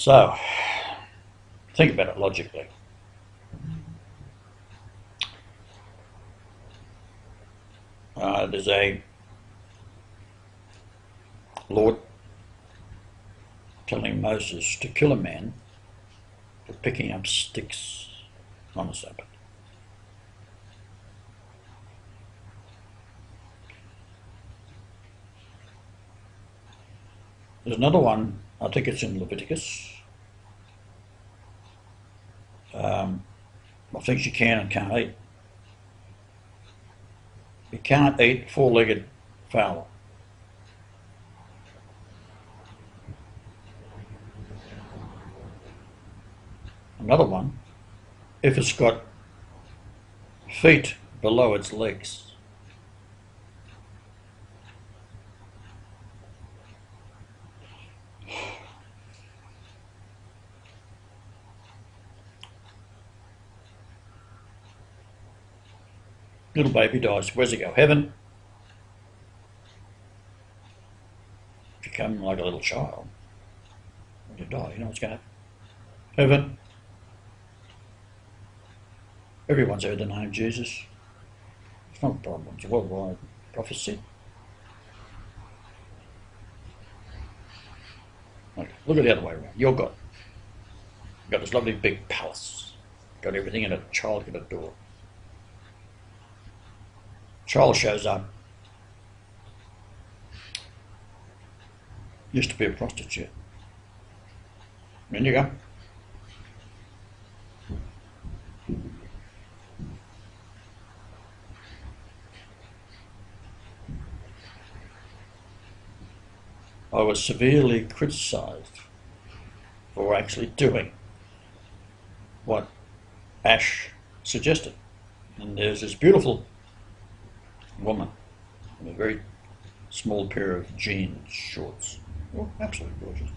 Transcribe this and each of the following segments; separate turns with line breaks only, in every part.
So, think about it logically. Uh, there's a Lord telling Moses to kill a man for picking up sticks on the Sabbath. There's another one, I think it's in Leviticus. Um, of things you can and can't eat. You can't eat four-legged fowl. Another one, if it's got feet below its legs. Little baby dies. Where's it go? Heaven? Become like a little child. When you die, you know what's going to happen. Heaven. Everyone's heard the name Jesus. It's not a problem. It's a worldwide prophecy. Okay, look at the other way around. You're God. You've got this lovely big palace. Got everything in. A child can adore. Child shows up. Used to be a prostitute. In you go. I was severely criticised for actually doing what Ash suggested. And there's this beautiful woman in a very small pair of jeans shorts. Oh, absolutely gorgeous.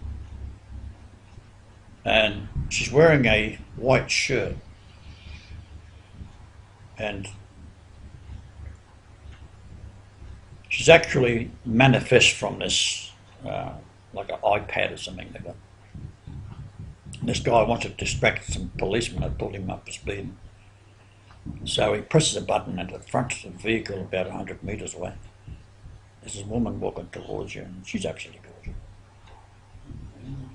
And she's wearing a white shirt. And she's actually manifest from this, uh, like an iPad or something like that. This guy wanted to distract some policemen that pulled him up for speeding. So he presses a button at the front of the vehicle about 100 metres away. There's a woman walking towards you, and she's absolutely gorgeous.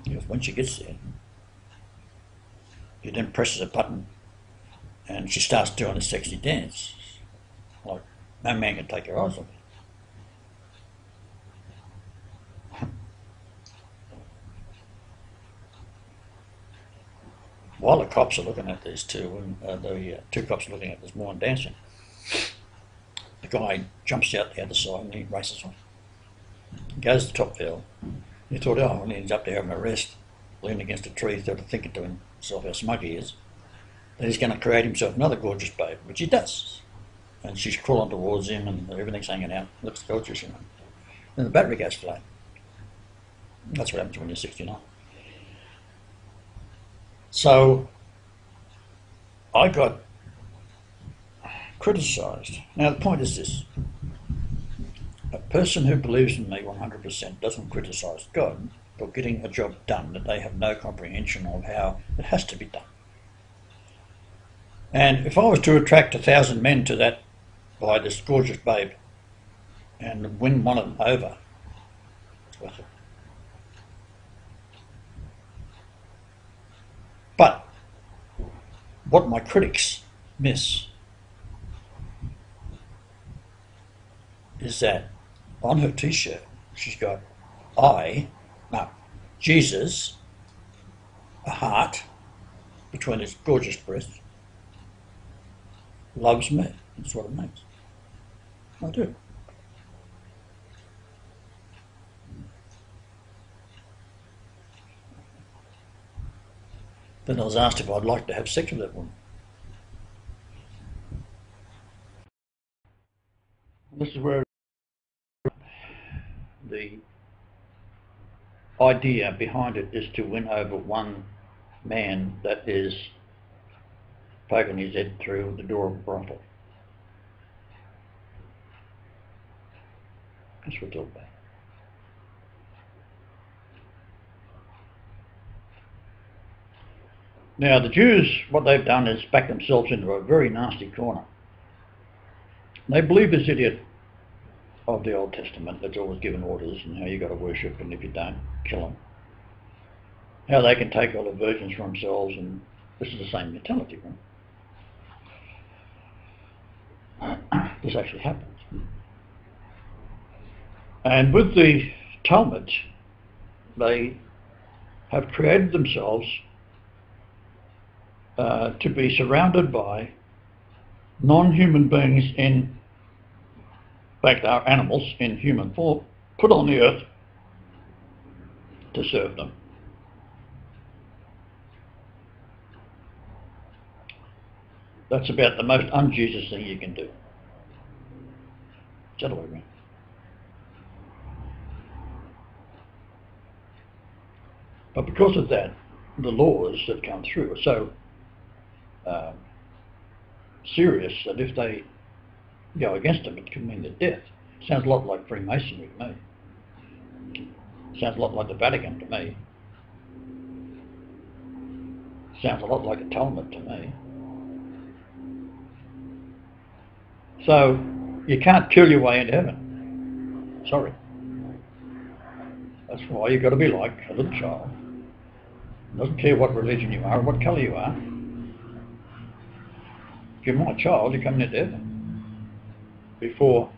Because when she gets there, he then presses a button, and she starts doing a sexy dance. Like, no man can take her eyes off her. While the cops are looking at these two, and uh, the uh, two cops are looking at this woman dancing, the guy jumps out the other side and he races on. Goes to Topville. He thought, oh, and he's up there having a rest, leaning against a tree, thought, thinking to himself how smug he is, that he's going to create himself another gorgeous babe, which he does. And she's crawling towards him and everything's hanging out. Looks gorgeous, you know. Then the battery goes flat. That's what happens when you're 69. So I got criticised. Now, the point is this a person who believes in me 100% doesn't criticise God for getting a job done that they have no comprehension of how it has to be done. And if I was to attract a thousand men to that by this gorgeous babe and win one of them over, it's worth it. But what my critics miss is that on her t-shirt she's got I, no, Jesus, a heart between his gorgeous breasts, loves me. That's what it means. I do. Then I was asked if I'd like to have sex with that woman. This is where the idea behind it is to win over one man that is poking his head through the door of a brothel. That's what it's all about. Now, the Jews, what they've done is back themselves into a very nasty corner. They believe this idiot of the Old Testament that's always given orders and how you've got to worship and if you don't, kill them. How they can take all the virgins for themselves and this is the same mentality, right? this actually happens. And with the Talmud, they have created themselves uh, to be surrounded by non-human beings in fact are animals in human form put on the earth to serve them. That's about the most un-Jesus thing you can do. It's that way. But because of that, the laws that come through are so um, serious that if they go against them, it can mean their death. Sounds a lot like Freemasonry to me. Sounds a lot like the Vatican to me. Sounds a lot like a Talmud to me. So you can't kill your way into heaven. Sorry. That's why you've got to be like a little child. Doesn't care what religion you are or what colour you are. If you're my child, you're coming into heaven before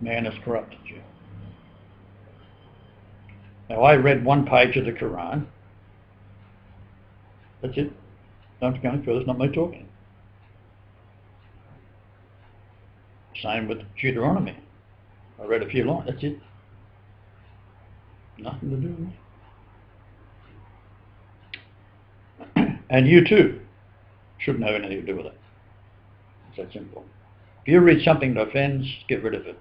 man has corrupted you. Now I read one page of the Quran. That's it. Don't go any further, it's not me talking. Same with Deuteronomy. I read a few lines, that's it. Nothing to do with me. and you too shouldn't have anything to do with it. It's that simple. If you read something that offends, get rid of it.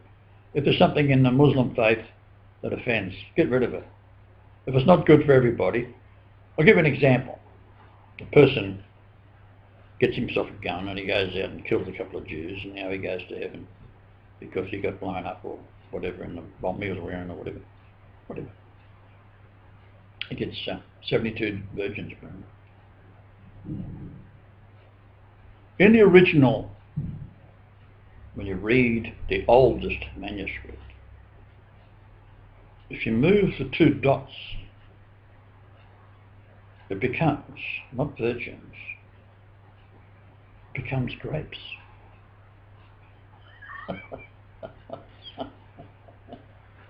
If there's something in the Muslim faith that offends, get rid of it. If it's not good for everybody, I'll give an example. A person gets himself a gun and he goes out and kills a couple of Jews and now he goes to heaven because he got blown up or whatever in the bomb he was wearing or whatever. Whatever. He gets uh, 72 virgins burned. In the original, when you read the oldest manuscript, if you move the two dots, it becomes, not virgins, becomes grapes.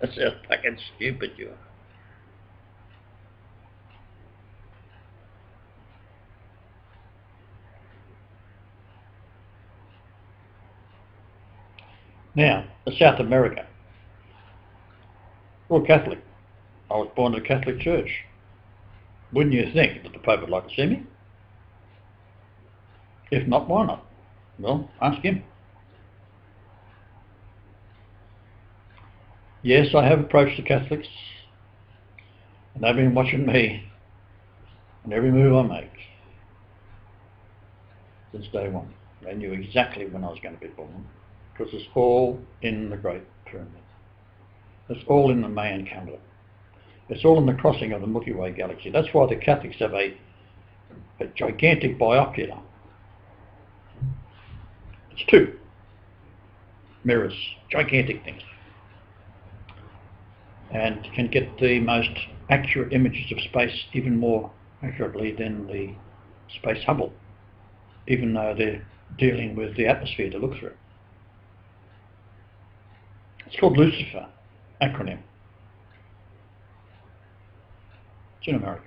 That's how fucking stupid you are. Now, South America. Well, Catholic. I was born in a Catholic church. Wouldn't you think that the Pope would like to see me? If not, why not? Well, ask him. Yes, I have approached the Catholics, and they've been watching me and every move I make since day one. They knew exactly when I was going to be born, because it's all in the Great Pyramid. It's all in the Mayan calendar. It's all in the crossing of the Milky Way galaxy. That's why the Catholics have a, a gigantic biocular. it's two mirrors, gigantic things, and can get the most accurate images of space even more accurately than the Space Hubble, even though they're dealing with the atmosphere to look through. It's called Lucifer, acronym. It's in America.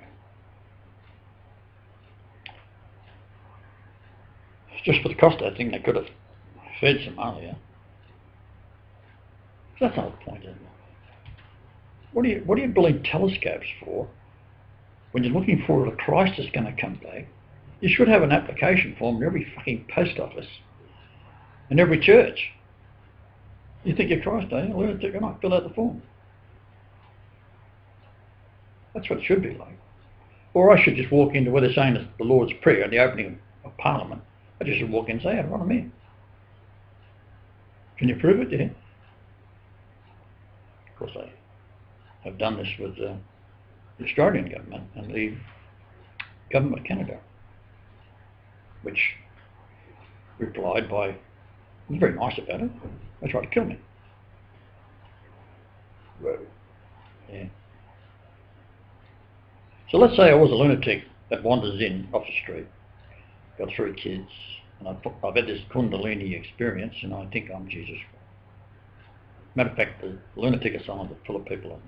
just for the cost I think they could have fed Somalia. That's not the point, is it? What do you what are you building telescopes for? When you're looking for the Christ is going to come back, you should have an application form in every fucking post office, in every church. You think you're Christ? Well, take a fill out the form. That's what it should be like. Or I should just walk into where they're saying the Lord's Prayer in the opening of Parliament I just should walk in and say, I want me. Can you prove it? Yeah. Of course, I have done this with the Australian government and the government of Canada. which replied by, was very nice about it. They tried to kill me. Yeah. So let's say I was a lunatic that wanders in off the street, got three kids, and I've, I've had this Kundalini experience, and I think I'm Jesus. Matter of fact, the lunatic asylum is full of people.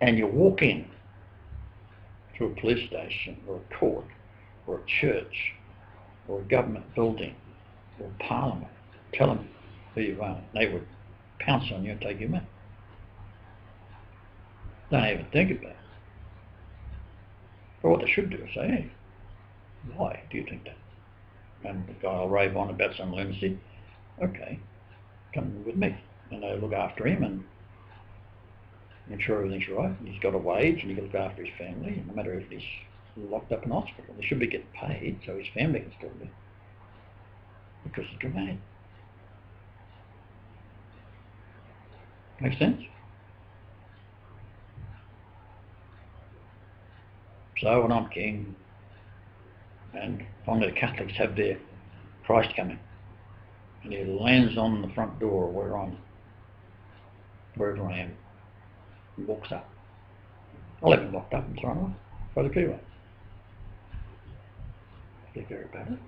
And you walk in to a police station, or a court, or a church, or a government building, or parliament, tell them who you are. They would pounce on you and take you in. Don't even think about it. But what they should do is say, hey, why do you think that? And the guy will rave on about some lunacy. Okay, come with me. And they look after him and ensure everything's right. And He's got a wage and got to look after his family. No matter if he's locked up in hospital, he should be getting paid so his family can still live. Because he's dramatic. Make sense? So when I'm king, and finally the Catholics have their Christ coming, and he lands on the front door where I'm, wherever I am, and walks up. I'll have him locked up and thrown away, throw the away. Be very it.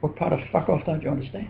What part of fuck off don't you understand?